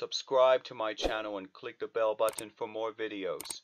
Subscribe to my channel and click the bell button for more videos.